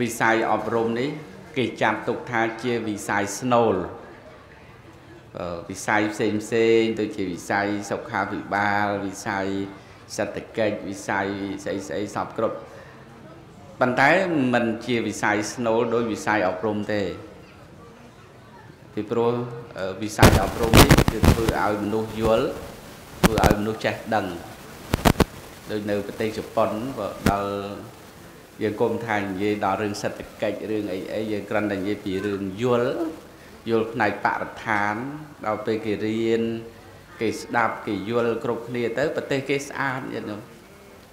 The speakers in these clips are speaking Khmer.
វិស័យអប់រំនេះ គេចាត់ទុកថាជាវិស័យស្នូលវិស័យផ្សេងផ្សេងដូចជាវិស័យសុខាភិបាលវិស័យសេដ្ឋកិច្ចវិស័យស្អីស្អីសពគ្រប់ប៉ុន្តែมันជាវិស័យស្នូលដោយវិស័យអប់រំទេពីព្រោះវិស័យអប់រំនេះគឺធ្វើឲ្យមនុស្សយល់ធ្វើឲ្យមនុស្សចេះដឹងដូចនៅប្រទេសជប៉ុនក៏ដល់ យើងគុំថានិយាយដល់រឿងសេដ្ឋកិច្ចរឿងអីអីយើងគ្រាន់តែនិយាយពីរឿងយល់យល់ផ្នែកបរិស្ថានដល់ពេលគេរៀនគេស្ដាប់គេយល់គ្រប់គ្នាទៅប្រទេសគេស្អាតយល់នោះ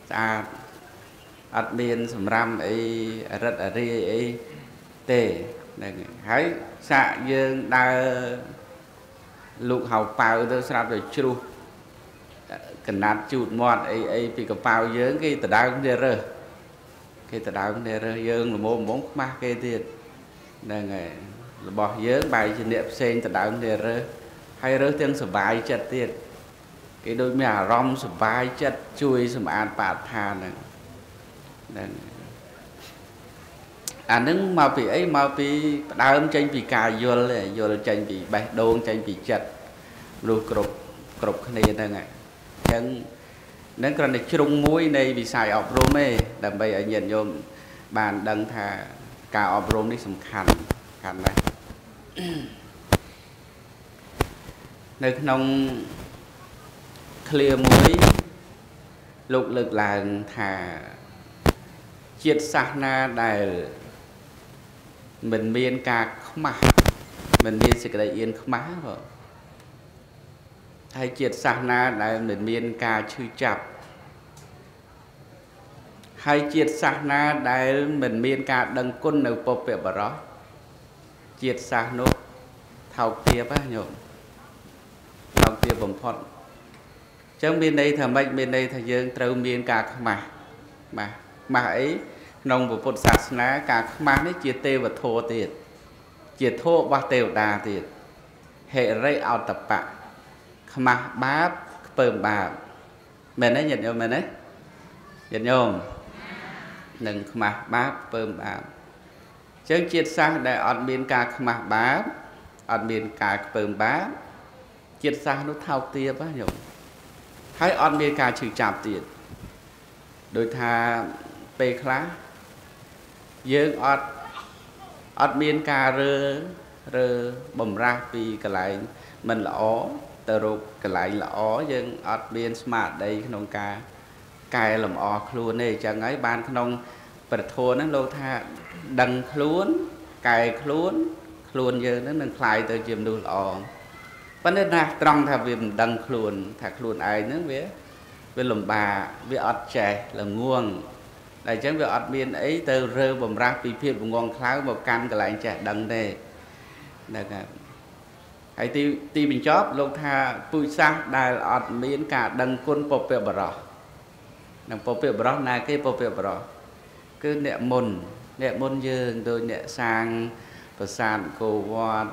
ស្អាតអត់មានសម្រាមអីរិទ្ធអរិយអីទេហ្នឹងហើយសាក់យើងដើរលោកហៅប៉ៅទៅស្រាប់តែជ្រុះកណាត់ជូតមាត់អីអីពីកប៉ៅយើងគេដដើមគ្នារើស គេដដើមគ្នារើសយើងល្មមហ្មងខ្មាស់គេទៀតហ្នឹងហើយរបស់យើងបែរជាអ្នកផ្សេងដដើមគ្នារើសហើយរើសទាំងសុបាយចិត្តទៀតគេដូចមានអារម្មណ៍សុបាយចិត្តជួយសម្អាតបរិស្ថានហ្នឹងហ្នឹងអានឹងមកពីអីមកពីផ្ដើមចេញពីការយល់យល់ចេញពីបេះដូងចេញពីចិត្តមនុស្សគ្រប់គ្រប់គ្នាហ្នឹងអញ្ចឹង នឹងគ្រាន់តែជ្រុងមួយនៃវិស័យអប់រំទេដើម្បីឲ្យញាតិញោមបានដឹងថាការអប់រំនេះសំខាន់សំខាន់ណាស់នៅក្នុងឃ្លាមួយលោកលើកឡើងថាជាតិសាសនាដែលមិនមានការខ្មាស់មិនមានសេចក្តីអៀនខ្មាស់បងហើយជាតិសាសនាដែលមិនមានការឈឺចាប់ ហើយជាតិសាសនាដែលមិនមានការដឹងគុណនៅពុព្វបរោះជាតិសាសនោះថោកទាបណាញោមថោកទាបបំផុតអញ្ចឹងមានន័យថាម៉េចមានន័យថាយើងត្រូវមានការខ្មាស់ម៉ាស់ខ្មាស់អីក្នុងពុទ្ធសាសនាការខ្មាស់នេះជាទេវធម៌ទៀតជាធម៌របស់ទេវតាទៀតហិរិអតបៈខ្មាស់បាបខ្ពើមបាបមែនទេញាតិញោមមែនទេញាតិញោម នឹងខ្មាស់បាបខ្ពើមបាបចឹងជាតិសាសដែលអត់មានការខ្មាស់បាបអត់មានការខ្ពើមបាបជាតិសាសនោះថោកទាបណាញោមហើយអត់មានការឈឺចាប់ទៀតដោយថាពេលខ្លះយើងអត់អត់មានការរើរើបំរាស់ពីកន្លែងមិនល្អទៅរកកន្លែងល្អយើងអត់មានស្មារតីក្នុងការ កែលម្អខ្លួនទេអញ្ចឹងហើយបានក្នុងប្រធនហ្នឹងលោកថាដឹងខ្លួនកែខ្លួនខ្លួនយើងហ្នឹងនឹងคลายទៅជាមនុស្សល្អប៉ុន្តែណាត្រង់ថាវាមិនដឹងខ្លួន ថាខ្លួនឯងហ្នឹងវាវាលំបាកវាអត់ចេះល្ងងតែអញ្ចឹងវាអត់មានអីទៅរើបំរាស់ពីភាពងងខ្លៅមកកាន់កន្លែងចេះដឹងទេហ្នឹងហើយហើយទីទីបញ្ចប់លោកថាពូជសាសដែលអត់មានការដឹងគុណពពបរោះ នឹងពពបរោះណាគេពពបរោះគឺអ្នកមុន អ្នកមុនយើងដូចអ្នកសាងប្រាសាទគោវត្ត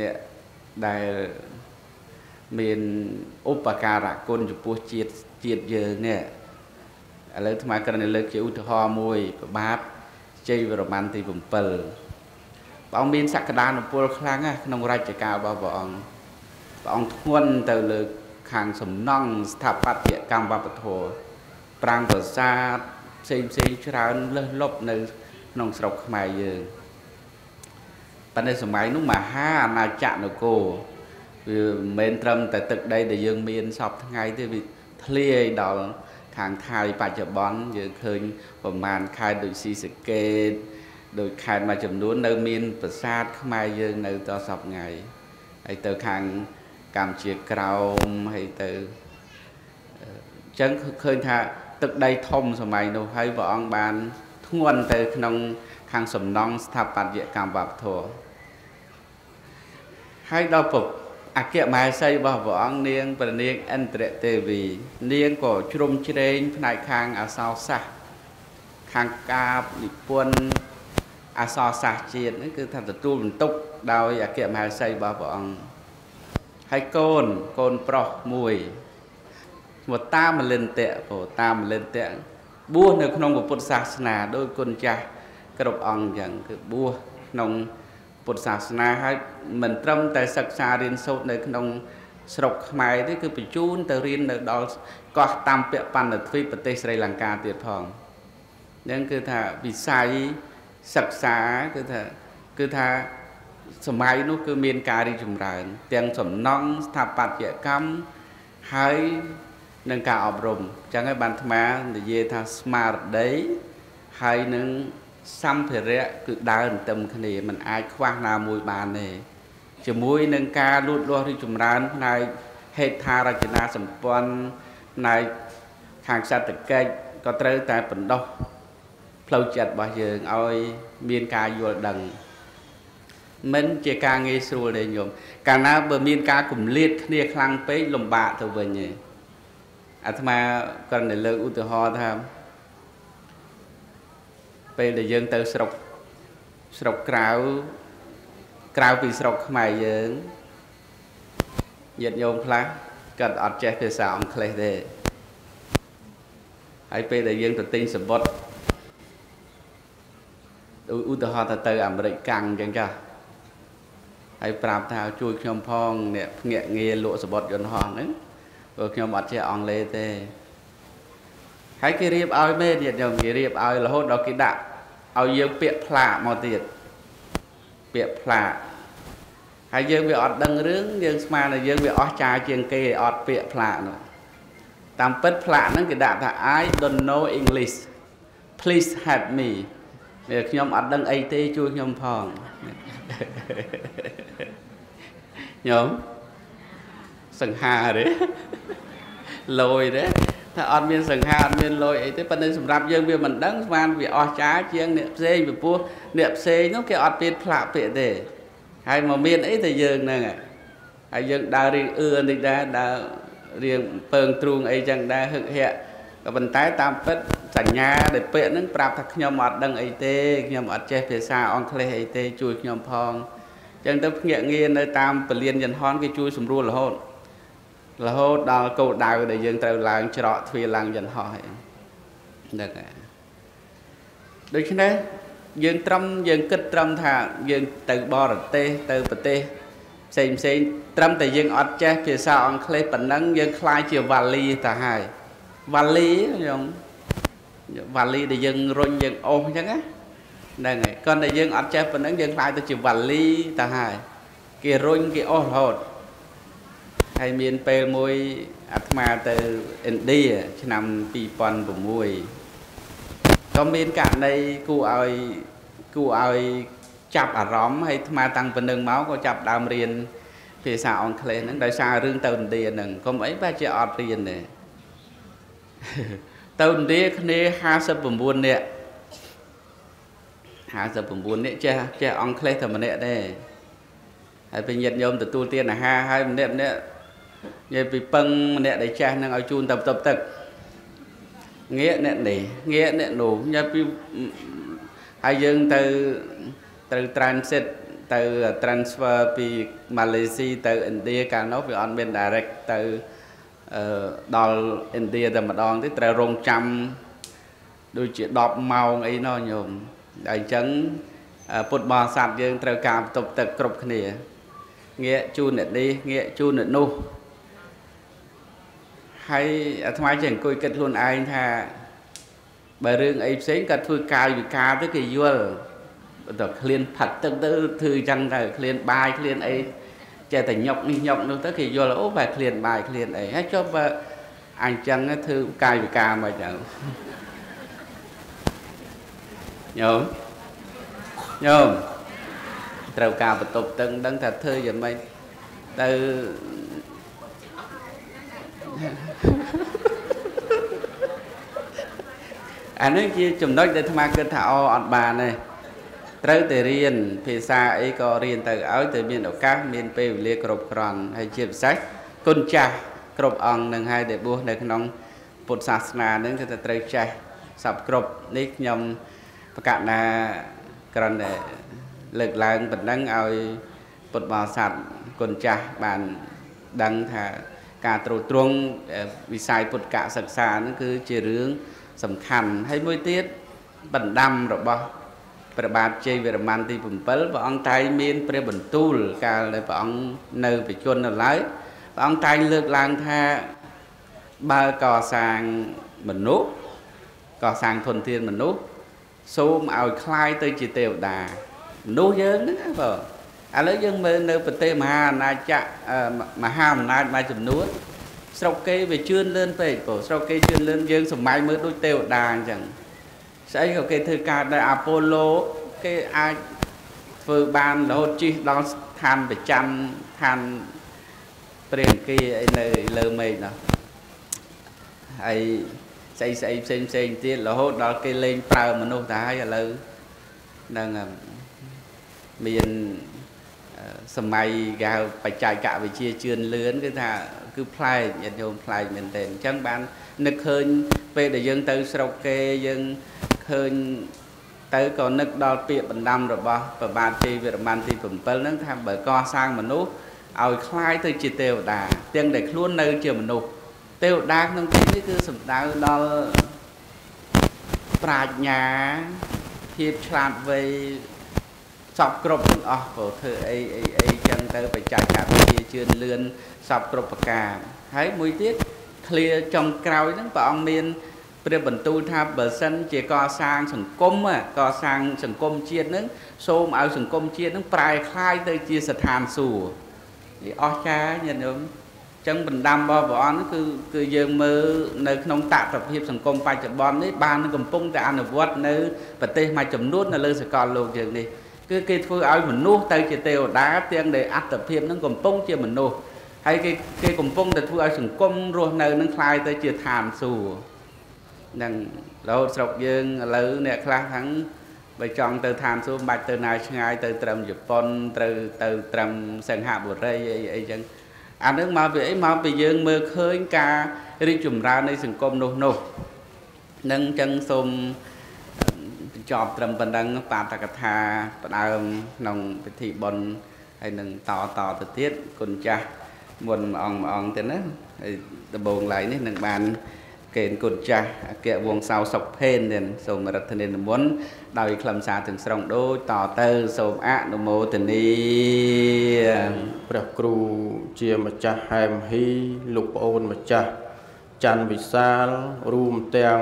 អ្នកដែលមានឧបការៈគុណចំពោះជាតិជាតិយើងនេះឥឡូវថ្មក្រណលើកជាឧទាហរណ៍មួយប្របាទជ័យវរ្ម័នទី7ព្រះអង្គមានសក្តានុពលខ្លាំងណាស់ក្នុងរជ្ជកាលរបស់ព្រះអង្គព្រះអង្គធ្ងន់ទៅលើខាងសំណង់ស្ថាបត្យកម្មវប្បធម៌ ប្រាង្គប្រាសាទផ្សេងផ្សេងច្រើនលើសលប់នៅក្នុងស្រុកខ្មែរយើងប៉ុន្តែសម័យនោះមហាអាណាចក្រនគរវាមិនមែនត្រឹមតែទឹកដីដែលយើងមានសពថ្ងៃទេវាធ្លាយដល់ខាងថៃបច្ចុប្បន្នយើងឃើញប្រមាណខេត្តដូចស៊ីសកេតដូចខេត្តមួយចំនួននៅមានប្រាសាទខ្មែរយើងនៅតសពថ្ងៃហើយទៅខាងកម្ពុជាក្រោមហើយទៅអញ្ចឹងឃើញថា ទឹកដីធំសម័យនោះហើយព្រះអង្គបានធ្ងន់ទៅក្នុងខាងសំណង់ស្ថាបត្យកម្មវប្បធម៌ហើយដល់ពុកអគ្គមហេសីរបស់ព្រះអង្គនាងព្រះនាងឥន្ទ្រទេវី នាងក៏ជ្រុំជ្រែងផ្នែកខាងអសរសាស្ត្រខាងកាបនិពន្ធអសរសាស្ត្រជាតិហ្នឹងគឺថាទទួលបន្ទុកដោយអគ្គមហេសីរបស់ព្រះអង្គហើយកូនកូនប្រុសមួយ ឈ្មោះតាមលិនតៈពោតាមលិនតៈបួសនៅក្នុងពុទ្ធសាសនាដោយគុណចាស់គ្រប់អង្គអញ្ចឹងគឺបួសក្នុងពុទ្ធសាសនាហើយមិនត្រឹមតែសិក្សារៀនសូត្រនៅក្នុងស្រុកខ្មែរទេគឺបញ្ជូនទៅរៀននៅដល់កោះតាមពៈបណ្ឌទ្វីបប្រទេសស្រីលង្កាទៀតផងហ្នឹងគឺថាវិស័យសិក្សាគឺថាគឺថាសម័យនោះគឺមានការរីកចម្រើន ទាំងសំណង់ស្ថាបត្យកម្មហើយ នឹងការអប់រំអញ្ចឹងហើយបានអាត្មានិយាយថាស្មារតីហើយនឹងសម្ភារៈគឺដើរទន្ទឹមគ្នាมันអាចខ្វះណាមួយបានទេជាមួយនឹងការលូតលាស់រីកចម្រើនផ្នែកហេដ្ឋារចនាសម្ព័ន្ធផ្នែកខាងសេដ្ឋកិច្ចក៏ត្រូវតែបណ្ដោះផ្លូវចិត្តរបស់យើងឲ្យមានការយល់ដឹងមិនជាការងាយស្រួលទេញោមកាលណាបើមានការគម្លាតគ្នាខ្លាំងពេកលំបាកទៅវិញឯង អាត្មាគ្រាន់តែលើកឧទាហរណ៍ថាពេលដែលយើងទៅស្រុកស្រុកក្រៅក្រៅពីស្រុកខ្មែរយើងញាតិញោមខ្លះគាត់អត់ចេះភាសាអង់គ្លេសទេហើយពេលដែលយើងទៅទិញសម្បត្តិឧទាហរណ៍ថាទៅអាមេរិកកាំងអញ្ចឹងចាហើយប្រាប់ថាជួយខ្ញុំផងអ្នកភ្នាក់ងារលក់សម្បត្តិយន្តហោះហ្នឹង ព្រោះខ្ញុំអត់ចេះអង់គ្លេសទេហើយគេរៀបឲ្យមែនទៀតខ្ញុំគេរៀបឲ្យរហូតដល់គេដាក់ឲ្យយើងពាក្យផ្លាកមកទៀតពាក្យផ្លាកហើយយើងវាអត់ដឹងរឿងយើងស្មានថាយើងវាអស់ចាជាងគេអត់ពាក្យផ្លាកនោះតាមពិតផ្លាកហ្នឹងគេដាក់ថា I don't know English please help me វាខ្ញុំអត់ដឹងអីទេជួយខ្ញុំផងញោម សង្ហាទេលយទេថាអត់មានសង្ហាអត់មានលយអីទេប៉ុន្តែសម្រាប់យើងវាមិនដឹងស្មានវាអស់ចាជាងអ្នកផ្សេងពីព្រោះអ្នកផ្សេងនោះគេអត់មានផ្លាកពាក្យទេហើយមកមានអីតែយើងហ្នឹងហើយយើងដើររៀងអឿនេះដែរដើររៀងពើងទ្រូងអីចឹងដែរហឹកហាក់ក៏ប៉ុន្តែតាមពិតសញ្ញាដែលពាក្យហ្នឹងប្រាប់ថាខ្ញុំអត់ដឹងអីទេខ្ញុំអត់ចេះភាសាអង់គ្លេសអីទេជួយខ្ញុំផងចឹងទៅភ្នាក់ងារនៅតាមពលានយន្តហនគេជួយសម្រួលរហូត រហូតដល់គោលដៅដែលយើងត្រូវឡើងច្រកទ្វារឡើងយន្តហោះហ្នឹងហើយដូច្នេះយើងត្រឹមយើងគិតត្រឹមថាយើងទៅបរទេសទៅប្រទេសផ្សេងផ្សេងត្រឹមតែយើងអត់ចេះភាសាអង់គ្លេសប៉ុណ្ណឹងយើងខ្លាចជាវ៉ាលីទៅហើយវ៉ាលីខ្ញុំវ៉ាលីដែលយើងរុញយើងអូសអញ្ចឹងណាហ្នឹងហើយគាត់តែយើងអត់ចេះប៉ុណ្ណឹងយើងខ្លាចទៅជាវ៉ាលីទៅហើយគេរុញគេអូសរហូត ហើយមានពេលមួយអាត្មាទៅឥណ្ឌាឆ្នាំ2006ក៏មានករណីគួរឲ្យគួរឲ្យចាប់អារម្មណ៍ហើយអាត្មាតាំងប៉ុណ្្នឹងមកក៏ចាប់ដើមរៀនភាសាអង់គ្លេសហ្នឹងដោយសាររឿងទៅឥណ្ឌាហ្នឹងកុំអីបែរជាអត់រៀនទេទៅឥណ្ឌាគ្នា59នាក់59នាក់ចេះចេះអង់គ្លេសតែម្នាក់ទេហើយពេលញាតិញោមទទួលទានអាហារហើយម្នាក់ម្នាក់ និយាយពីពឹងម្នាក់ដែលចេះនឹងឲ្យជូនទៅបន្ទប់ទឹកងាកអ្នកនេះងាកអ្នកនោះញ៉ាំពីហើយយើងទៅត្រូវ transit ទៅ transfer ពីម៉ាឡេស៊ីទៅឥណ្ឌាកាលនោះវាអត់មាន direct ទៅអឺដល់ឥណ្ឌាតែម្ដងទេត្រូវរងចាំដូចជា10ម៉ោងអីណោះញោមហើយអញ្ចឹងពុទ្ធបរិស័ទយើងត្រូវការបន្ទប់ទឹកគ្រប់គ្នាងាកជូនអ្នកនេះងាកជូនអ្នកនោះ ហើយអាត្មាចេះអង្គុយគិតខ្លួនឯងថាបើរឿងអីផ្សេងគាត់ធ្វើកាយវិការទៅគេយល់ទៅឃ្លានផឹកទឹកទៅធ្វើអញ្ចឹងទៅឃ្លានបាយឃ្លានអីចេះតែញុកនេះញុកនោះទៅគេយល់អូបែឃ្លានបាយឃ្លានអីហើយចុះបើអញ្ចឹងធ្វើកាយវិការមកចឹងញោមញោមត្រូវការបន្ទប់ទឹកដឹងថាធ្វើយ៉ាងម៉េចទៅ អានេះជាចំណុចដែលអាត្មាគិតថាអអត់បានទេត្រូវតែរៀនភាសាអីក៏រៀនទៅឲ្យទៅមានឱកាសមានពេលវេលាគ្រប់គ្រាន់ហើយជាពិសេសគុណចាស់គ្រប់អង្គនឹងហើយដែលបួសនៅក្នុងពុទ្ធសាសនានឹងគឺត្រូវចេះសពគ្រប់នេះខ្ញុំប្រកាសណាក្រំតែលើកឡើងប៉ុណ្ណឹងឲ្យពុទ្ធបរិស័ទគុណចាស់បានដឹងថា ការត្រួតត្រងវិស័យពុទ្ធកសិក្សាហ្នឹងគឺជារឿងសំខាន់ហើយមួយទៀតបណ្ដាំរបស់ ព្រះបាទជ័យវិរ្ម័នទី7ព្រះអង្គតែងមានព្រះបន្ទូលកាលដែលព្រះអង្គនៅប្រជជននៅឡើយព្រះអង្គតែងលើកឡើងថាបើកសាងមនុស្សកសាងធនធានមនុស្សសូមឲ្យคล้ายទៅជាទេវតាមនុស្សយើងហ្នឹងបង ឥឡូវយើងមើលនៅប្រទេសមហាអាណាចក្រមហាអំណាចមួយចំនួនស្រុកគេវាជឿនលឿនពេកបងស្រុកគេជឿនលឿនយើងសម័យមើលដូចទេវតាអញ្ចឹងស្អីក៏គេធ្វើការដែរអាប៉ូឡូគេអាចធ្វើបានរហូតជិះដល់ស្ថានប្រចាំឋានព្រះអង្គាអីនៅលើមេឃនោះហើយស្អីស្អីផ្សេងផ្សេងទៀតរហូតដល់គេលេងប្រើមនុស្សទៅហើយឥឡូវនឹងមាន សម័យគេហៅបច្ចេកវិទ្យាជឿនលឿនគឺថាគឺប្លែកញាតិញោមប្លែកមែនទែនអញ្ចឹងបាននឹកឃើញពេលដែលយើងទៅស្រុកគេយើងឃើញទៅក៏នឹកដល់ពាក្យបណ្ដាំរបស់ប្របាទជ័យវិរ្ម័នទី7ហ្នឹងថាបើកសាងមនុស្សឲ្យคล้ายទៅជាទេវតាទាំងដែលខ្លួននៅជាមនុស្សទេវតាក្នុងទីនេះគឺសំដៅដល់ប្រាជ្ញាភាពឆ្លាតវៃ សពគ្រប់ទាំងអស់ព្រោះធ្វើអីអីអីចឹងទៅបច្ចេកវិទ្យាជឿនលឿនសពគ្រប់ប្រការហើយមួយទៀតឃ្លាចុងក្រោយហ្នឹងព្រះអង្គមានព្រះបន្ទូលថាបើសិនជាកសាងសង្គមកសាងសង្គមជាតិនឹងសូមឲ្យសង្គមជាតិនឹងប្រែคล้ายទៅជាស្ថានសួគ៌នេះអស្ចារ្យញាតិញោមចឹងបណ្ដាំរបស់ព្រះអង្គគឺគឺយើងមើលនៅក្នុងតថភាពសង្គមបច្ចុប្បន្ននេះបានកំពុងតែអនុវត្តនៅប្រទេសមួយចំនួននៅលើសកលលោកយើងនេះ គឺគេធ្វើឲ្យមនុស្សទៅជាទេវតាទាំងដែលអត្តភាពនឹងកំពុងជាមនុស្សហើយគេគេកំពុងតែធ្វើឲ្យសង្គមរស់នៅនឹងคล้ายទៅជាឋានសួគ៌នឹងរហូតស្រុកយើងឥឡូវអ្នកខ្លះហ្នឹងបើចង់ទៅឋានសួគ៌មិនបាច់ទៅណាឆ្ងាយទៅត្រឹមជប៉ុនត្រូវទៅត្រឹមសិង្ហបុរីអីអីចឹងអានឹងមកពីអីមកពីយើងមើលឃើញការរីកចម្រើននៃសង្គមនោះនោះនឹងចឹងសូម បញ្ចប់ត្រឹមប៉ុណ្ណឹងបាតកថាផ្ដើមក្នុងពិធីបុណ្យហើយនឹងតតទៅទៀតគុណចាស់មុនអង្គអង្គទៀតណាហើយដំបងឡៃនេះនឹងបានកេនគុណចាស់អគ្គវង្សសោសុកភេនទៀតសូមរដ្ឋនិមន្តដោយខ្លឹមសារទាំងស្រុងដូចតទៅសូមអនុមោទនីព្រះគ្រូជាម្ចាស់ហែមហ៊ីលោកប្អូនម្ចាស់ច័ន្ទវិសាលរួមទាំង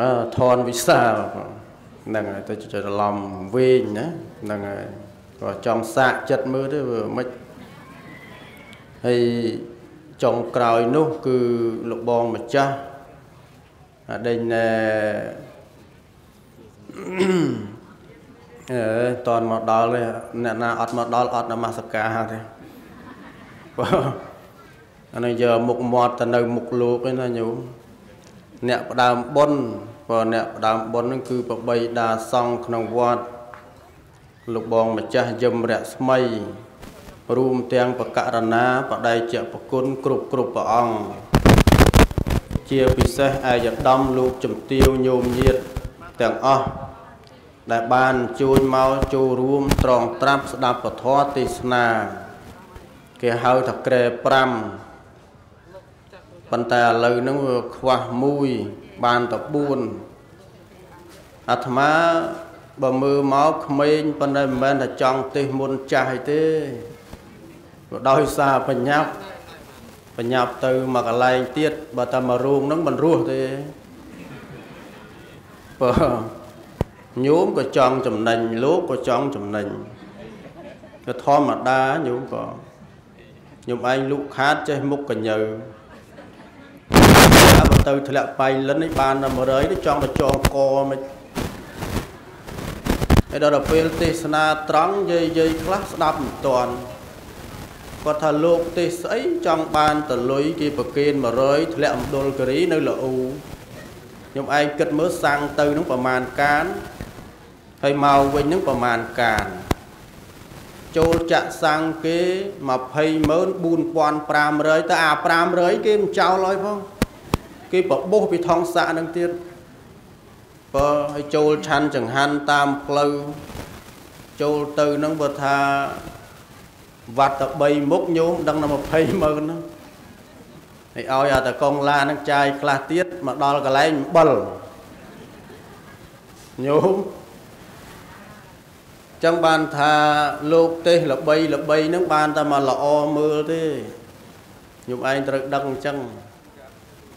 អឺថនវិសាលហ្នឹងហើយទៅច្រឡំវិញណាហ្នឹងហើយក៏ចង់សាកចិត្តមើលទៅមិនហើយចុងក្រោយនោះគឺលោកបងម្ចាស់ដេញណែអឺតនមកដល់ទេអ្នកណាអត់មកដល់អត់នមស្ការទេបើអានេះយកមុខមាត់ទៅនៅមុខលោកឯណាញោម អ្នកផ្ដើមបុណ្យបើអ្នកផ្ដើមបុណ្យហ្នឹងគឺប្របីដាសង្ឃក្នុងវត្តលោកបងម្ចាស់យមរស្មី រួមទាំងបករណាបដិជាប្រគុណគ្រប់គ្រប់ព្រះអង្គជាពិសេសអាយដំលោកជំទាវញោមញាតទាំងអស់ដែលបានជួយមកចូលរួមត្រង់ត្រាប់ស្ដាប់ពធទេសនា គេហៅថាក្រែ5 ប៉ុន្តែឥឡូវហ្នឹងវាខ្វះ1បានតែ4អាត្មាបើមើលមកក្មេងប៉ុន្តែមិនមែនថាចង់ទេសមុនចាស់អីទេក៏ដោយសារបញ្ញាប់បញ្ញាប់ទៅមកកន្លែងទៀតបើតែមករូងហ្នឹងមិនរស់ទេបើញោមក៏ចង់ចំណេញលោកក៏ចង់ចំណេញក៏ធម្មតាញោមក៏ញោមឯងលុកខាតចេះមុខកញើតែបើ ទៅធ្លាក់បៃលិននេះបានតែ100ទៅចង់ទៅចងកមិនហើយដល់ពេលទេសនាត្រង់យាយយាយខ្លះស្ដាប់មិនតាន់គាត់ថាលោកទេសស្អីចង់បានតលុយគេប្រគេន100ធ្លាក់អំដុលគិរីនៅលអ៊ូខ្ញុំឯងគិតមើលសាំងទៅនឹងប្រមាណកានហើយមកវិញនឹងប្រមាណកានចូលចាក់សាំងគេ204,500ទៅអា500គេមិនចោលហើយផង គេបបោះពីថងសាក់នឹងទៀតបើឲ្យចូលឆាន់ចង្ហាន់តាមផ្លូវចូលទៅនឹងបើថាវត្តតែ3មុខញោមដឹងតែ20ម៉ឺនហ្នឹងហើយឲ្យអាតកងឡាហ្នឹងចាយខ្លះទៀតមកដល់កន្លែងអំបិលញោមចឹងបានថាលោកទេសល្បីល្បីហ្នឹងបានតែមកល្អមើលទេខ្ញុំឯងត្រូវដឹងអញ្ចឹង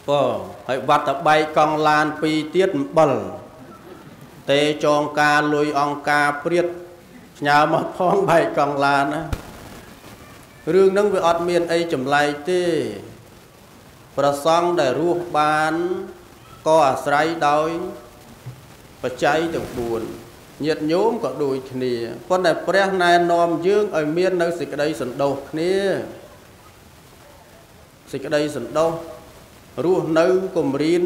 បើហើយវត្តបែកកង់ឡាន2ទៀតអំបិលទេចងការលុយអង្គការព្រាតផ្ញើមកផងបែកកង់ឡានណារឿងហ្នឹងវាអត់មានអីចម្លែកទេ ប្រសង់ដែលរស់បានក៏អាស្រ័យដោយបច្ច័យទាំង4ញាតិញោមក៏ដូចគ្នាប៉ុន្តែព្រះណែនាំយើងឲ្យមាននៅសេចក្តីសន្តោសគ្នាសេចក្តីសន្តោស រស់នៅគំរៀន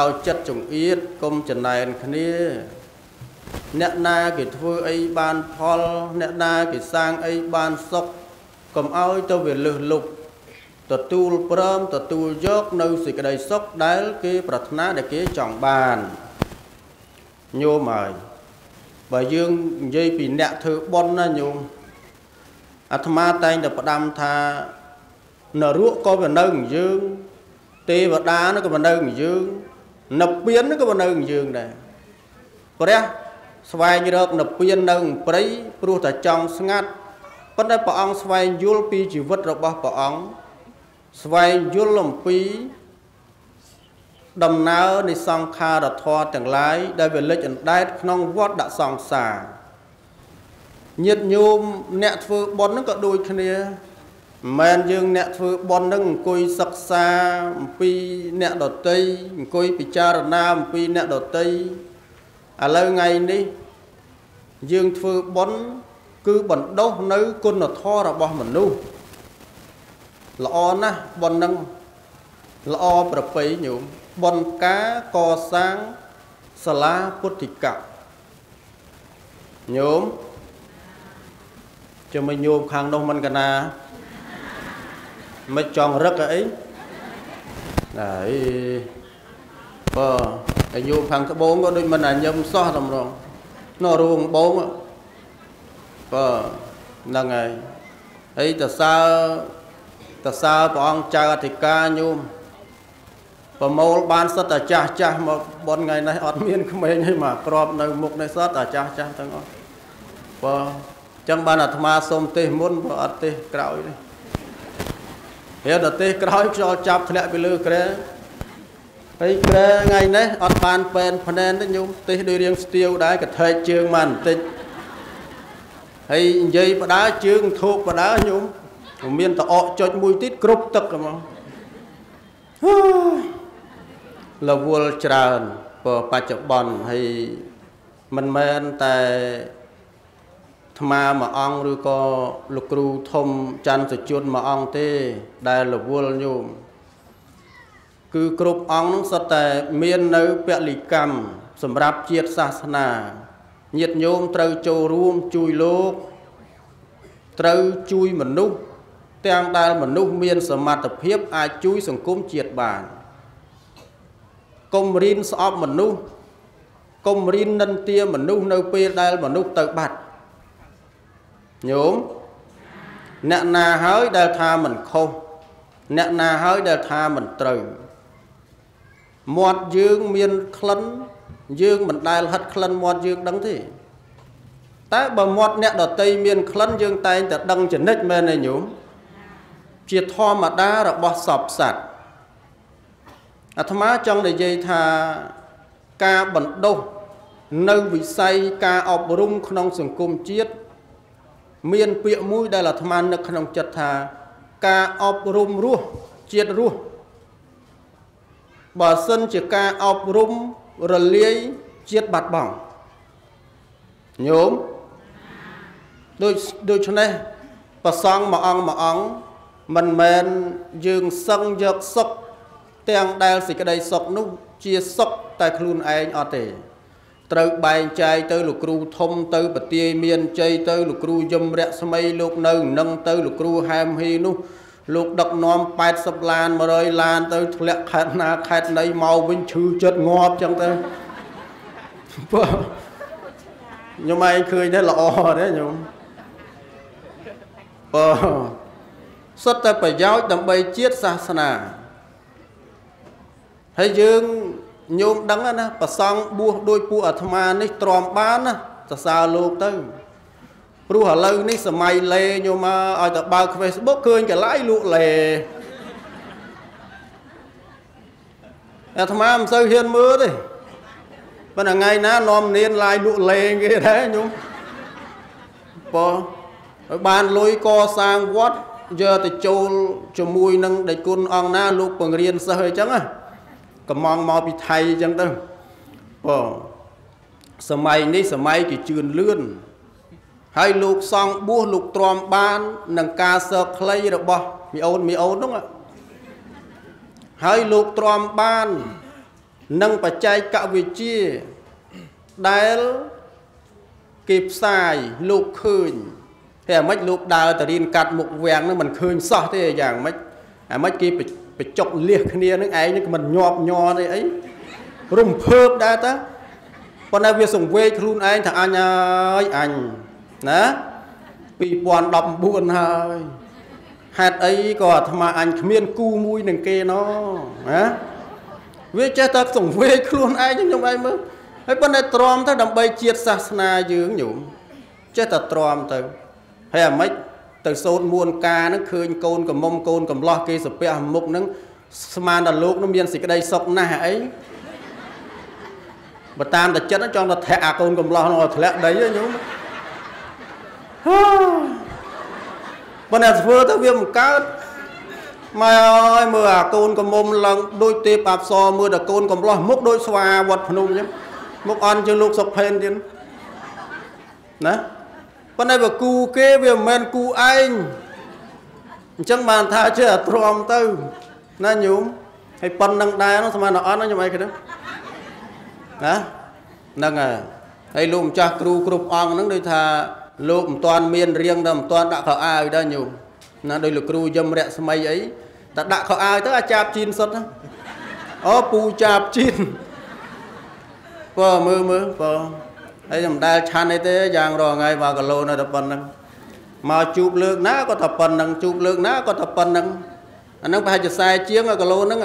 ដោយចិត្តចង្អៀតកុំចំណែនគ្នា អ្នកណាគេធ្វើអីបានផល អ្នកណាគេសាងអីបានសុខកុំឲ្យទៅវាលឹះលុបទទួលព្រមទទួលយកនៅសេចក្តីសុខដែល គេ ប្រាថ្នាដែលគេចង់បានញោមហើយបើយើងនិយាយពីអ្នកធ្វើបុណ្យណាញោមអាត្មាតែងតែផ្ដាំថានរកក៏វានៅនឹងយើង ទេវតានោះក៏វានៅនឹងយើងនិព្វាននោះក៏វានៅនឹងយើងដែរព្រះស្វែងរកនិព្វាននៅព្រៃព្រោះតែចង់ស្ងាត់ប៉ុន្តែព្រះអង្គស្វែងយល់ពីជីវិតរបស់ព្រះអង្គស្វែងយល់អំពីដំណើរនៃសង្ខារធម៌ទាំងឡាយដែលវាលេចអណ្ដែតក្នុងវដ្តដាក់សង្សារញាតិញោមអ្នកធ្វើបុណ្យហ្នឹងក៏ដូចគ្នា មិនមែនយើងអ្នកធ្វើបុណ្យហ្នឹងអង្គុយសិក្សាអំពីអ្នកដតីអង្គុយពិចារណាអំពីអ្នកដតីឥឡូវថ្ងៃនេះយើងធ្វើបុណ្យគឺបណ្ដុះនៅគុណធម៌របស់មនុស្សល្អណាស់បុណ្យនឹងល្អប្រពៃញោមបុណ្យការកសាងសាលាពុទ្ធិកៈញោមចាំមកញោមខាងនោះមិនកណា មិនចង់រឹកអីហើយបើអាយុខាងត្បូងក៏ដូចមិនអាញឹមសោះតម្រងនៅរួងបងបើហ្នឹងហើយហើយតសើតសើព្រះអង្គចៅអធិការញោមប្រមូលបានសិតតែចាស់ចាស់មកបនថ្ងៃនេះអត់មានក្មេងឲ្យមកក្របនៅមុខនេះសិតតែចាស់ចាស់ទាំងអស់បើចឹងបានអាត្មាសុំទេសមុនបើអត់ទេសក្រោយនេះ ហើយដល់ទេសក្រោយខ្យល់ចាប់ធ្លាក់ពីលើក្រែហើយក្រែថ្ងៃនេះអត់បានពេនភ្នែនទេញោមទេសដូចរៀងស្ទាវដែរកថែកជើងមកបន្តិចហើយនិយាយបដើជើងធូបបដើញោមមានតអកចុចមួយទៀតគ្រប់ទឹកហ្មងលវលច្រើនព្រោះបច្ចុប្បន្នហើយមិនមែនតែ ថ្មមួយអង្គឬក៏លោកគ្រូធំច័ន្ទសជនមួយអង្គទេ ដែលលវលញោមគឺគ្រប់អង្គនឹងសុទ្ធតែមាននៅពលិកម្មសម្រាប់ជាតិសាសនាញាតិញោមត្រូវចូលរួមជួយលោកត្រូវជួយមនុស្សទាំងដែលមនុស្សមានសមត្ថភាពអាចជួយសង្គមជាតិបានកុំរៀនស្អប់មនុស្សកុំរៀននិន្ទាមនុស្សនៅពេលដែលមនុស្សទៅបាត់ ញោមអ្នកណាហើយដែលថាមិនខុសអ្នកណាហើយដែលថាមិនត្រូវមាត់យើងមានក្លិនយើងមិនដែលហិតក្លិនមាត់យើងដឹងទេតែបើមាត់អ្នកដតីមានក្លិនយើងតែងតែដឹងចនិចមែនទេញោមជាធម្មតារបស់សពសត្វអាត្មាចង់និយាយថាការបណ្ដុះនៅវិស័យការអប់រំក្នុងសង្គមជាតិ មានពាក្យមួយដែលអាត្មានឹកក្នុងចិត្តថាការអប់រំរស់ជាតិរស់បើសិនជាការអប់រំរលាយជាតិបាត់បង់ញោមដូចដូច្នេះប្រសងមួយអង្គមួយអង្គមិនមែនយើងសឹងយកសុខទាំងដែលសេចក្តីសុខនោះជាសុខតែខ្លួនឯងអត់ទេ ត្រូវបែងចែកទៅលោកគ្រូធំទៅបទាយមានជ័យទៅលោកគ្រូយមរស្មីលោកនៅនឹងទៅលោកគ្រូហែមហ៊ីនោះលោកដឹកនាំ80ឡាន100ឡានទៅធ្លាក់ខេត្តណាខេត្តណីមកវិញឈឺចិត្តងាប់ចឹងទៅខ្ញុំឯងឃើញតែល្អទេខ្ញុំបើសុទ្ធតែប្រយោជន៍ដើម្បីជាតិសាសនាហើយយើង ញោមដឹងណាប្រសង់បួសដោយពួកអាត្មានេះទ្រាំបានណាសរសើរលោកទៅព្រោះឥឡូវនេះសម័យលេញោមឲ្យទៅបើក Facebook ឃើញកន្លែងលក់លេអាត្មាមិនសូវហ៊ានមើលទេប៉ុន្តែថ្ងៃណានាំនានឡាយលក់លេងគេដែរញោមបើឲ្យបានលុយកសាងវត្តយកទៅចូលជាមួយនឹងដេចគុណអង្គណាលោកបង្រៀនសិស្សអីចឹងណា កំងមកពីថៃអញ្ចឹងទៅបងសម័យនេះសម័យគេជឿនលឿនហើយលោកសង់បួសលោកទ្រាំបាននឹងការសើខ្លីរបស់មីអូនមីអូននោះហើយលោកទ្រាំបាននឹងបច្ចេកវិទ្យាដែលគេផ្សាយលោកឃើញតែអាម៉េចលោកដើរទៅរៀនកាត់មុខវាំងនឹងមិនឃើញសោះទេយ៉ាងម៉េចអាម៉េចគេ បញ្ចុកលះគ្នានឹងឯងនឹងមិនញាប់ញ័រទេអីរំភើបដែរតាប៉ុន្តែវាសង្វេគខ្លួនឯងថាអញអើយអញណា2014ហើយហេតុអីក៏អាត្មាអញគ្មានគូមួយនឹងគេណណាវាចេះតែសង្វេគខ្លួនឯងខ្ញុំឯងមើលហើយប៉ុន្តែទ្រាំទៅដើម្បីជាតិសាសនាយើងញោមចេះតែទ្រាំទៅហើយអាម៉េច ទៅសូត្រមួនការហ្នឹងឃើញកូនកំមុំកូនកំឡោះគេសាពះមុខហ្នឹងស្មានតែលោកនឹងមានសេចក្តីសុខណាស់អីបើតាមតែចិត្តចង់ទៅធាក់អាកូនកំឡោះនោះឲ្យធ្លាក់ដីញោមប៉ុន្តែធ្វើទៅវាមិនកើតម៉ែអើយមើលអាកូនកំមុំឡើងដូចទេពអប្សរមើលតែកូនកំឡោះមុខដូចស្វាវត្តភ្នំអញ្ចឹងមុខអន់ជាងលោកសុកផេនទៀតណា ប៉ុន្តែវាគូគេវាមិនមែនគូឯងអញ្ចឹងបានថាចេះអាទ្រាំទៅណាញោមហើយប៉ុណ្្នឹងដែរនោះស្មានអត់ណាខ្ញុំអីគេណាហ្នឹងហើយហើយលោកម្ចាស់គ្រូគ្រប់អង្គហ្នឹងដូចថាលោកមិនទាន់មានរៀងដល់មិនទាន់ដាក់ខោអាវដែរញោមណាដោយលោកគ្រូយឹមរស្មីអីតែដាក់ខោអាវទៅអាចាបជីនសុទ្ធអូពូចាបជីនបើមើលមើលបើ ហើយមិនដែលឆាន់អីទេយ៉ាងរងថ្ងៃមកគីឡូនៅតែប៉ុណ្្នឹងមកជូបលើកណាក៏តែប៉ុណ្្នឹងជូបលើកណាក៏តែប៉ុណ្្នឹងអាហ្នឹងប្រហែលជា40ជាងគីឡូហ្នឹង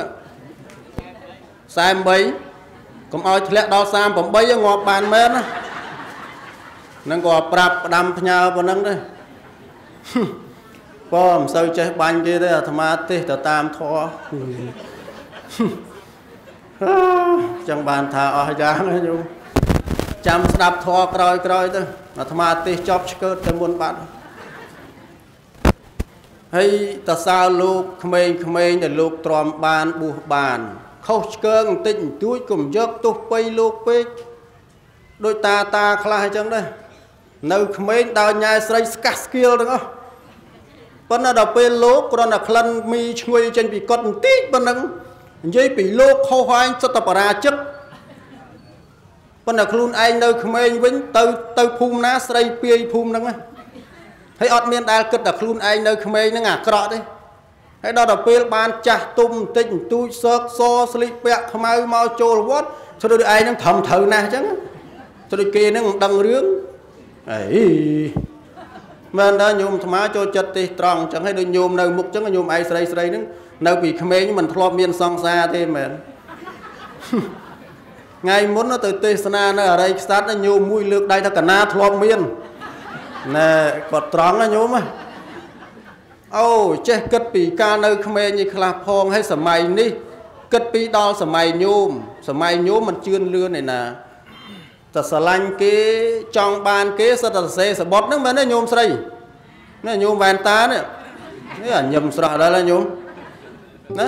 48កុំឲ្យធ្លាក់ដល់38ងាប់បានមែនណាហ្នឹងក៏ប្រាប់ផ្ដាំផ្ញើប៉ុណ្្នឹងទេបើមិនសូវចេះបាញ់គេទេអាត្មាទេសទៅតាមធរចឹងបានថាអស់យ៉ាងណាញោម ចាំស្ដាប់ធរក្រោយក្រោយទៅអាត្មាទេសចប់ឆ្កើតទៅមុនបាត់ហើយតសើលោកក្មេងក្មេងដែលលោកទ្រាំបានបួសបានខុសឆ្កើងបន្តិចបន្តួចកុំយកទោសពៃលោកពេកដោយតាតាខ្លះអញ្ចឹងដែរនៅក្មេងដើរញ៉ែស្រីស្កាស់ស្គៀលទាំងអស់ប៉ុន្តែដល់ពេលលោកគ្រាន់តែក្លិនមីឈ្ងុយចេញពីកត់បន្តិចប៉ុណ្ណឹងនិយាយពីលោកខុសហើយសិតតែបរាជិក ប៉ុន្តែខ្លួនឯងនៅក្មេងវិញទៅទៅភូមិណាស្រីពាយភូមិហ្នឹងហើយអត់មានដែលគិតតែខ្លួនឯងនៅក្មេងហ្នឹងអាក្រក់ទេហើយដល់ទៅពេលបានចាស់ទុំបន្តិចបន្តួចសើកសស្លីកពាក់ខ្មៅមកចូលវត្តស្រួលឯងហ្នឹងត្រឹមត្រូវណាស់អញ្ចឹងស្រួលគេហ្នឹងមិនដឹងរឿងអីមែនដែរញោមអាត្មាចូលចិត្តទេសត្រង់អញ្ចឹងហើយដូចញោមនៅមុខអញ្ចឹងញោមឯងស្រីស្រីហ្នឹងនៅពីក្មេងមិនធ្លាប់មានសង្សារទេមែន ថ្ងៃមុនទៅទេសនានៅអរិយខ្សាត់ញោមមួយលើកដៃថាកណាធ្លាប់មានណែគាត់ត្រង់ណាញោមអូចេះគិតពីការនៅក្មេងនេះខ្លះផងហើយសម័យនេះគិតពីដល់សម័យញោមសម័យញោមមិនជឿនលឿនឯណាតែស្រឡាញ់គេចង់បានគេសិតតែសរសេរសបុតហ្នឹងមែនទេញោមស្រីនេះញោមវ៉ែនតានេះនេះអាញឹមស្រស់ដល់ហើយញោមណា